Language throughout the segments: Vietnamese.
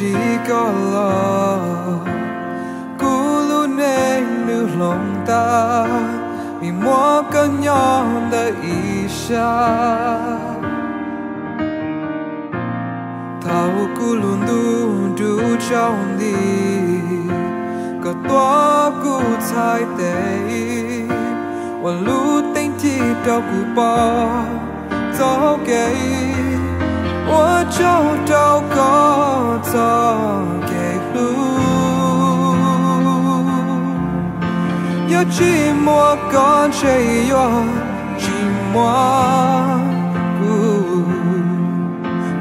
chỉ có lo cú lu nê nữ lòng ta mi mua cơn nhỏ đã isha thao cú luôn du du trong đi có toa cú thay tệ và lu tên chi đâu cú bỏ gió cây 我就祷告早给路，有寂寞感觉有寂寞，故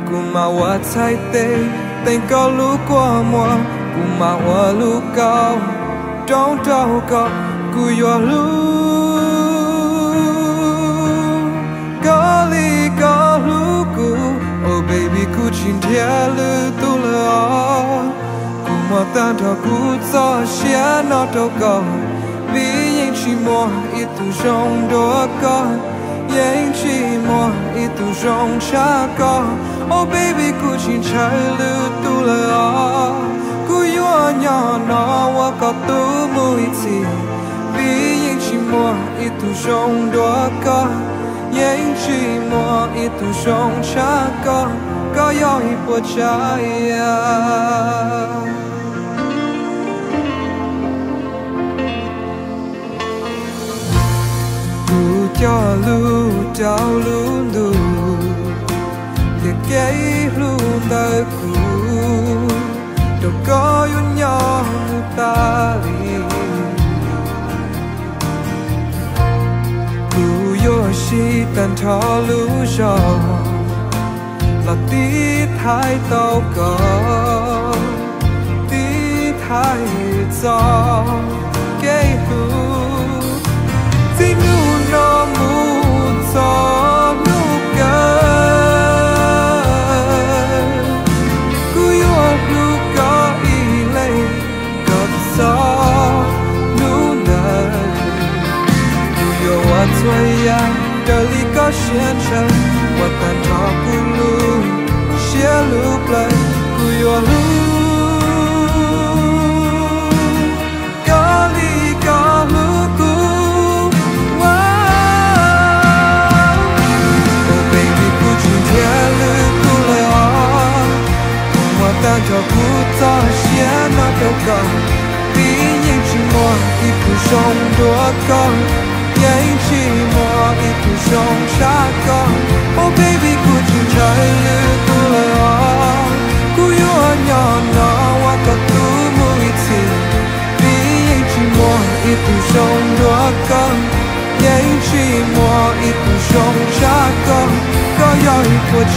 故嘛我才得等高路过我，故嘛我路高，don't 祷告故有路。 có sẽ nó đâu có. Vì những chỉ mua ít tu rong đó có. Những chỉ mua ít tu rong cha có. Oh baby, cứ chỉ chơi lưu tu lỡ cứ yêu nhỏ nó và có tu mũi gì. Vì những chỉ mua ít tu rong đó có. Những chỉ mua ít tu rong cha có. Có yêu hiệp trái à. Cho lu trao lu lu Để cái lu đời cũ, Đâu có yêu nhau ta li Lu yo shi tan cho lu cho là tí thái tàu có tí thái gió. 路来不要路，咖喱咖路古。Oh baby，不今天路不来啊，我但他不早些那个高，比你寂寞一步上多高。眼寂寞一途上下岗，Oh baby 古今在路途 Ikut.